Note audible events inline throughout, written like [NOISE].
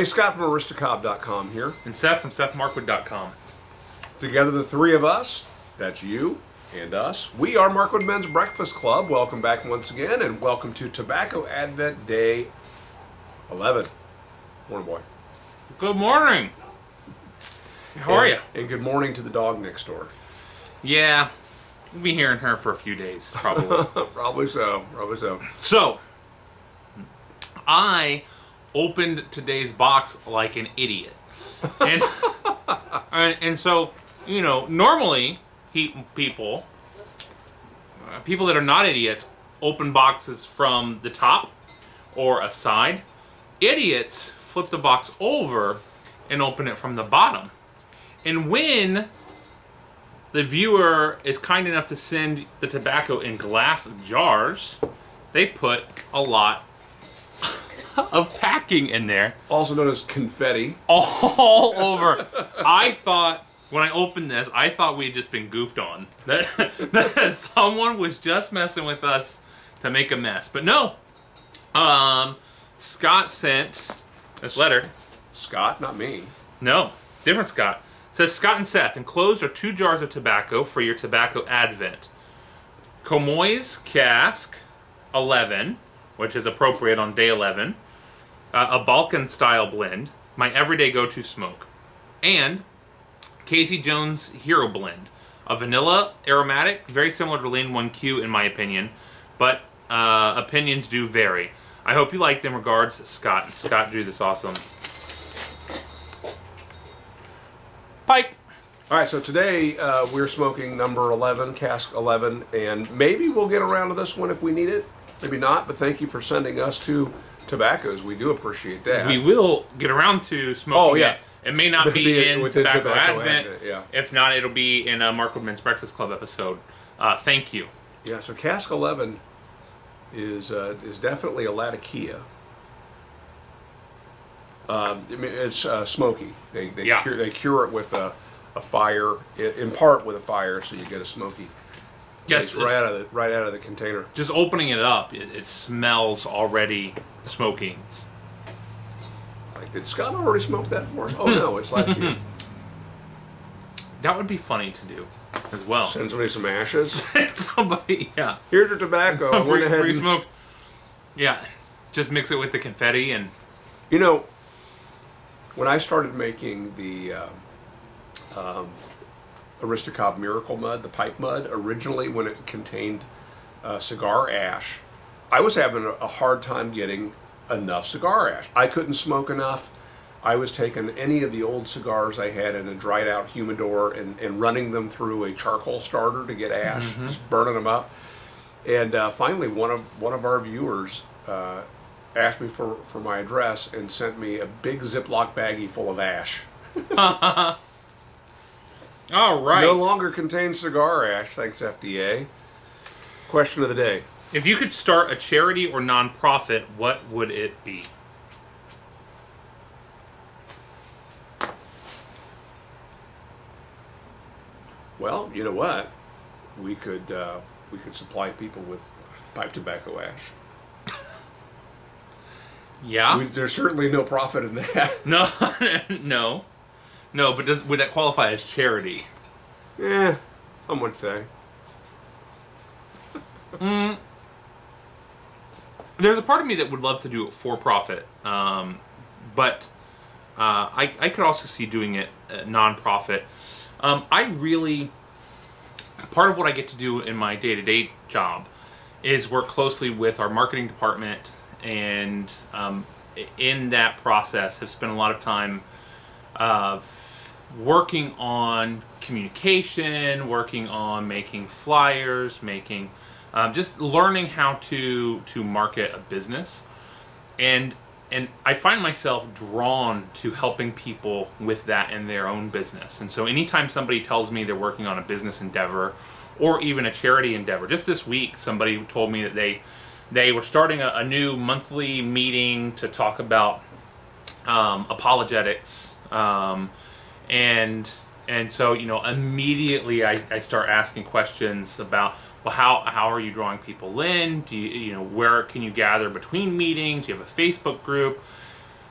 Hey, Scott from Aristocob.com here. And Seth from SethMarkwood.com. Together, the three of us, that's you and us, we are Markwood Men's Breakfast Club. Welcome back once again, and welcome to Tobacco Advent Day 11. Morning, boy. Good morning. How are And- you? And good morning to the dog next door. Yeah, we'll be hearing her for a few days, probably. [LAUGHS] probably so. Probably so. so, I opened today's box like an idiot. And, [LAUGHS] and, and so, you know, normally he, people, uh, people that are not idiots, open boxes from the top or a side. Idiots flip the box over and open it from the bottom. And when the viewer is kind enough to send the tobacco in glass jars, they put a lot [LAUGHS] of packing in there Also known as confetti. all [LAUGHS] over. I thought when I opened this, I thought we had just been goofed on. [LAUGHS] That, that someone was just messing with us to make a mess. But no. Um, Scott sent this letter. Scott, not me. No, different Scott. says Scott and Seth, enclosed are two jars of tobacco for your tobacco advent. Comoy's cask 11, which is appropriate on day 11. Uh, a Balkan style blend, my everyday go to smoke. And Casey Jones Hero Blend, a vanilla aromatic, very similar to Lane 1Q in my opinion, but uh, opinions do vary. I hope you like them. Regards, Scott. Scott drew this awesome pipe. All right, so today uh, we're smoking number 11, cask 11, and maybe we'll get around to this one if we need it. Maybe not, but thank you for sending us two tobaccos. We do appreciate that. We will get around to smoking Oh, yeah. it. It may not be, be in Tobacco, Tobacco Advent. Advent, yeah. If not, it'll be in a Markwood Men's Breakfast Club episode. Uh, thank you. Yeah, so cask 11 is uh, is definitely a Latakia. Um, it's uh, smoky. They they, Yeah. cure, they cure it with a, a fire, in part with a fire, so you get a smoky. Yes, right out of the right out of the container. Just opening it up, it, it smells already smoky. It's- Like, did Scott already smoke that for us? Oh no, [LAUGHS] it's Latakia. that would be funny to do as well. Send somebody some ashes. [LAUGHS] Somebody, yeah. Here's your tobacco. I went Free, ahead free and, smoke. Yeah. Just mix it with the confetti and you know, when I started making the um, um, Aristocob Miracle Mud, the pipe mud, originally when it contained uh, cigar ash, I was having a, hard time getting enough cigar ash. I couldn't smoke enough. I was taking any of the old cigars I had in a dried out humidor and, and running them through a charcoal starter to get ash, just burning them up. And uh, finally, one of one of our viewers uh, asked me for, for my address and sent me a big Ziploc baggie full of ash. [LAUGHS] all right. No longer contains cigar ash, thanks FDA. Question of the day. If you could start a charity or nonprofit, what would it be? Well, you know what? We could uh, we could supply people with pipe tobacco ash. Yeah. We, there's certainly no profit in that. [LAUGHS] No, [LAUGHS] no, no. But does, would that qualify as charity? yeah, some would say. There's a part of me that would love to do it for profit, um, but uh, I, I could also see doing it uh, non-profit. Um, I really part of what I get to do in my day-to-day job is work closely with our marketing department, and um, in that process, have spent a lot of time uh, working on communication, working on making flyers, making um, just learning how to to market a business, and and I find myself drawn to helping people with that in their own business. And so, anytime somebody tells me they're working on a business endeavor or even a charity endeavor, just this week, somebody told me that they they were starting a, a new monthly meeting to talk about um, apologetics, um, and and so you know immediately I, I start asking questions about well how how are you drawing people in? Do you you know where can you gather between meetings? Do you have a Facebook group?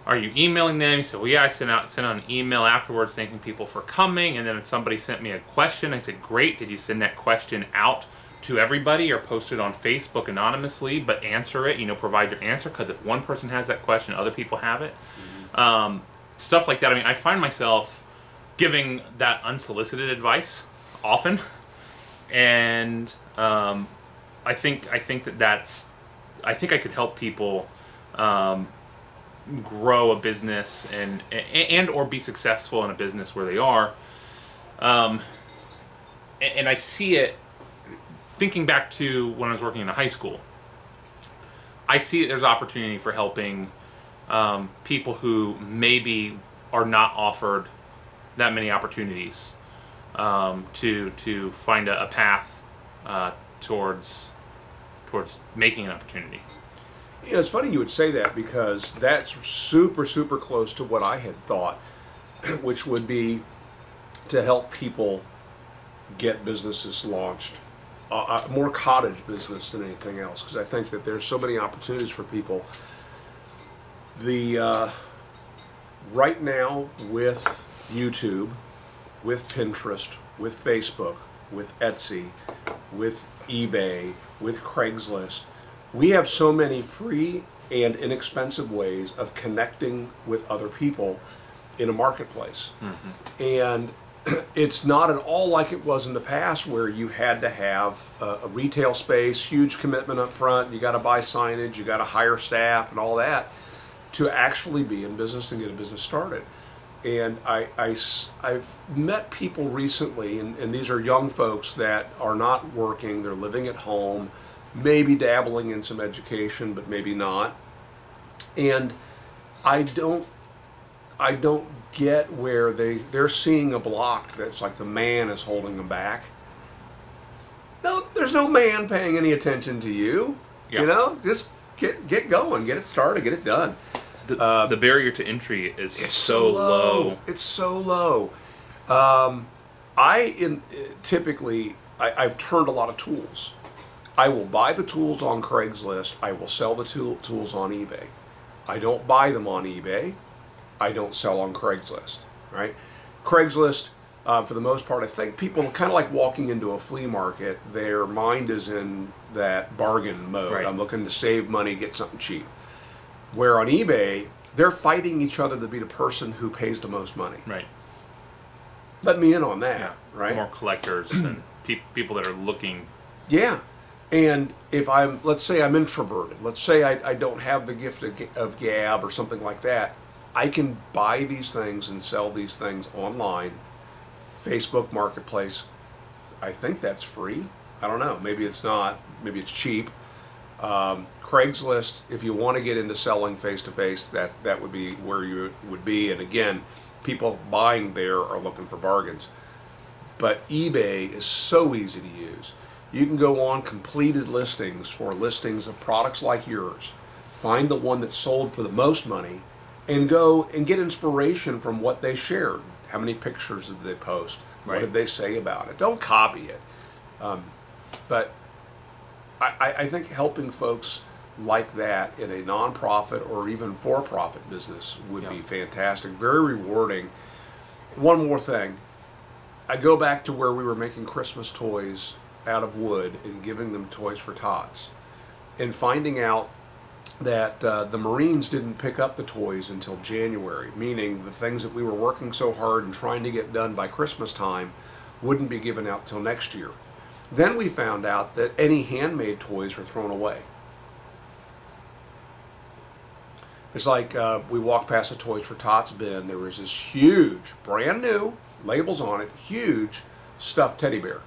are you emailing them? So well, yeah, I sent out sent out an email afterwards thanking people for coming, and then somebody sent me a question. I said, great. Did you send that question out to everybody or post it on Facebook anonymously? But answer it. You know, provide your answer because if one person has that question, other people have it. Um, stuff like that. I mean, I find myself giving that unsolicited advice often, and um, I think I think that that's I think I could help people um, grow a business and and or be successful in a business where they are. Um, and, I see it thinking back to when I was working in a high school. I see there's opportunity for helping um, people who maybe are not offered that many opportunities um, to to find a, a path uh, towards towards making an opportunity. You know, it's funny you would say that because that's super, super close to what I had thought, [CLEARS THROAT] which would be to help people get businesses launched. Uh, uh, more cottage business than anything else because I think that there's so many opportunities for people. The uh, right now with YouTube, with Pinterest, with Facebook, with Etsy, with eBay, with Craigslist, we have so many free and inexpensive ways of connecting with other people in a marketplace. Mm-hmm. And [CLEARS THROAT] it's not at all like it was in the past where you had to have a, a retail space, huge commitment up front, you got to buy signage, you got to hire staff and all that to actually be in business and get a business started. And I, I, have met people recently, and, and these are young folks that are not working, they're living at home, maybe dabbling in some education, but maybe not. And I don't I don't get where they they're seeing a block that's like the man is holding them back. No, there's no man paying any attention to you. You know, just get get going, get it started, get it done. The, uh, the barrier to entry is it's so, low. low. It's so low. Um, I in typically I, I've turned a lot of tools. I will buy the tools on Craigslist. I will sell the tool, tools on eBay. I don't buy them on eBay. I don't sell on Craigslist. Right? Craigslist, uh, for the most part, I think people kind of like walking into a flea market. Their mind is in that bargain mode. Right. I'm looking to save money, get something cheap. Where on eBay, they're fighting each other to be the person who pays the most money. Right. Let me in on that. Yeah. Right. More collectors and [CLEARS THROAT] pe- people that are looking. Yeah. And if I'm, let's say I'm introverted, let's say I, I don't have the gift of, of gab or something like that, I can buy these things and sell these things online. Facebook Marketplace, I think that's free. I don't know. Maybe it's not. Maybe it's cheap. Um, Craigslist, if you want to get into selling face to face, that that would be where you would be. And again, people buying there are looking for bargains. But eBay is so easy to use. You can go on completed listings for listings of products like yours, find the one that sold for the most money, and go and get inspiration from what they shared. How many pictures did they post? Right. What did they say about it? Don't copy it. Um, but I, I think helping folks like that in a nonprofit or even for profit business would yeah. be fantastic, very rewarding. One more thing I go back to where we were making Christmas toys out of wood and giving them toys for tots. And finding out that uh, the Marines didn't pick up the toys until January, meaning the things that we were working so hard and trying to get done by Christmas time wouldn't be given out till next year. Then we found out that any handmade toys were thrown away. It's like uh, we walked past the Toys for Tots bin. There was this huge, brand new, labels on it, huge stuffed teddy bear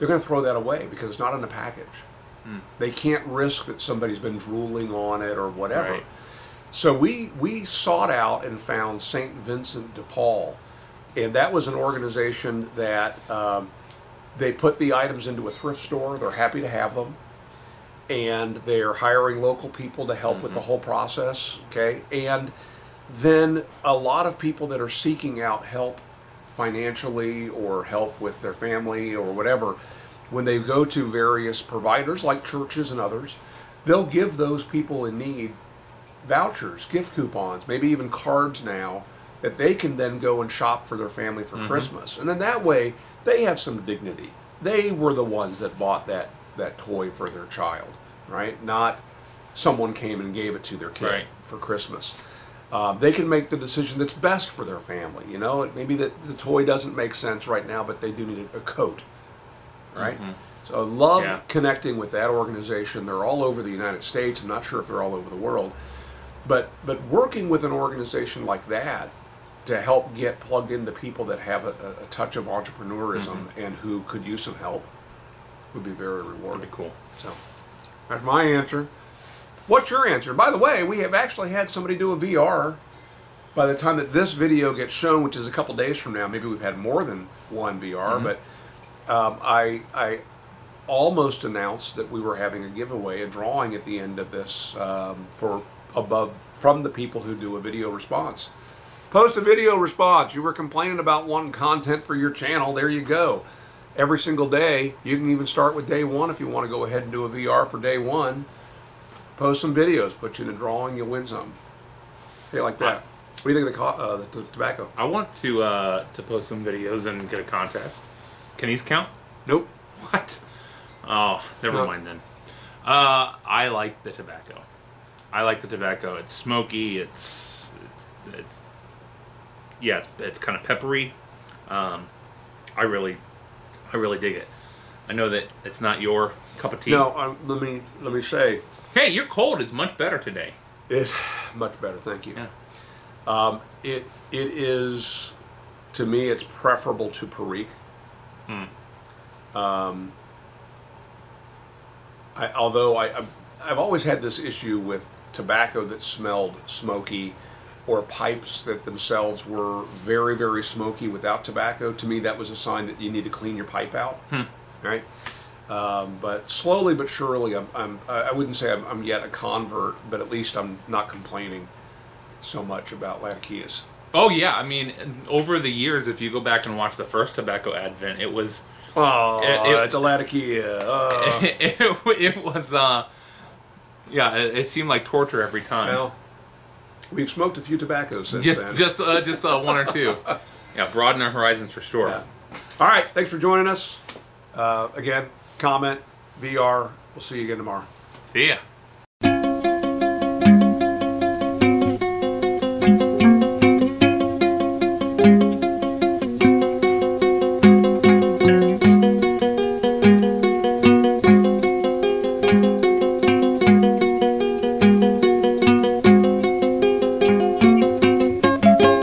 they're going to throw that away because it's not in the package. Mm. They can't risk that somebody's been drooling on it or whatever. Right. So we we sought out and found Saint Vincent de Paul, and that was an organization that um, they put the items into a thrift store. They're happy to have them, and they're hiring local people to help mm-hmm. with the mm-hmm. whole process. Okay, and then a lot of people that are seeking out help financially or help with their family or whatever, when they go to various providers like churches and others, they'll give those people in need vouchers, gift coupons, maybe even cards now that they can then go and shop for their family for Christmas. And then that way they have some dignity. They were the ones that bought that that toy for their child, right? Not someone came and gave it to their kid Right. for Christmas. Um, they can make the decision that's best for their family. You know, maybe that the toy doesn't make sense right now, but they do need a, a coat, right? So I love Yeah. connecting with that organization. They're all over the United States. I'm not sure if they're all over the world, but but working with an organization like that to help get plugged into people that have a, a, touch of entrepreneurism and who could use some help would be very rewarding. Be cool. So that's my answer. What's your answer? By the way, we have actually had somebody do a VR. By the time that this video gets shown, which is a couple days from now, maybe we've had more than one VR. But um, I, I almost announced that we were having a giveaway, a drawing at the end of this um, for above from the people who do a video response. Post a video response. You were complaining about wanting content for your channel. There you go. Every single day. You can even start with day one if you want to go ahead and do a VR for day one. Post some videos. Put you in a drawing. You'll win some. Hey, like that. What do you think of the, co- uh, the t- tobacco? I want to uh, to post some videos and get a contest. Can these count? Nope. What? Oh, never No. mind then. Uh, I like the tobacco. I like the tobacco. It's smoky. It's it's, it's yeah. It's, it's kind of peppery. Um, I really, I really dig it. I know that it's not your cup of tea. No. Um, let me let me say Hey, your cold is much better today. it's much better. Thank you. Yeah. Um, it it is to me it's preferable to Perique. Um, I, although I I've, I've always had this issue with tobacco that smelled smoky or pipes that themselves were very very smoky without tobacco. To me, that was a sign that you need to clean your pipe out. Right. Um, but slowly but surely, I'm, I'm I I wouldn't say I'm, I'm yet a convert, but at least I'm not complaining so much about Latakias. Oh yeah, I mean, over the years, if you go back and watch the first tobacco advent, it was Oh, It- it- it's a Latakia. Uh, [LAUGHS] it, it was uh yeah it, it seemed like torture every time well, we've smoked a few tobaccos since just then. just uh, just uh, one or two [LAUGHS] yeah broaden our horizons for sure Yeah. All right, thanks for joining us. Uh, again, comment, VR. We'll see you again tomorrow. see ya